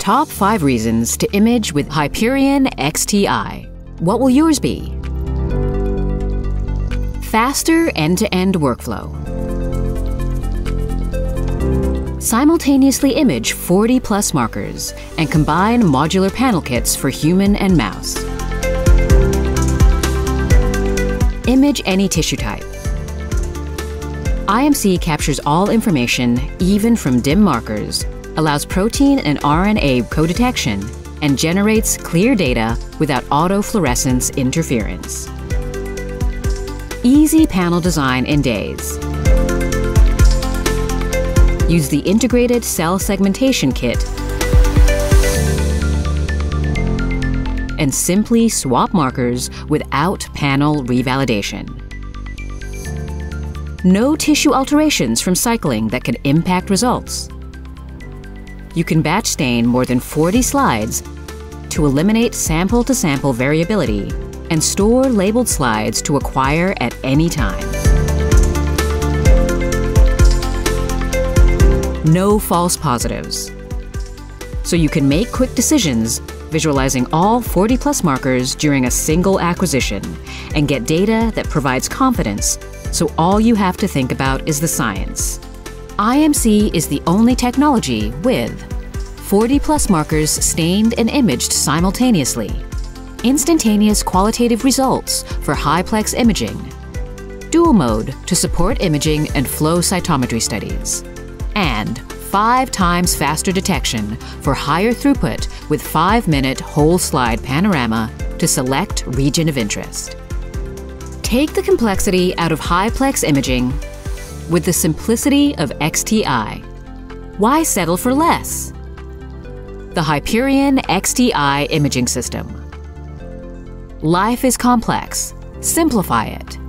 Top 5 reasons to image with Hyperion XTI. What will yours be? Faster end to end workflow. Simultaneously image 40 plus markers and combine modular panel kits for human and mouse. Image any tissue type. IMC captures all information, even from dim markers, allows protein and RNA co-detection, and generates clear data without autofluorescence interference. Easy panel design in days. Use the integrated cell segmentation kit and simply swap markers without panel revalidation. No tissue alterations from cycling that can impact results. You can batch stain more than 40 slides to eliminate sample to sample variability and store labeled slides to acquire at any time. No false positives. So you can make quick decisions visualizing all 40 plus markers during a single acquisition and get data that provides confidence so all you have to think about is the science. IMC is the only technology with 40 plus markers stained and imaged simultaneously, instantaneous qualitative results for high-plex imaging, dual mode to support imaging and flow cytometry studies, and five times faster detection for higher throughput with five minute whole slide panorama to select region of interest. Take the complexity out of high-plex imaging with the simplicity of XTI. Why settle for less? The Hyperion XTI imaging system. Life is complex. Simplify it.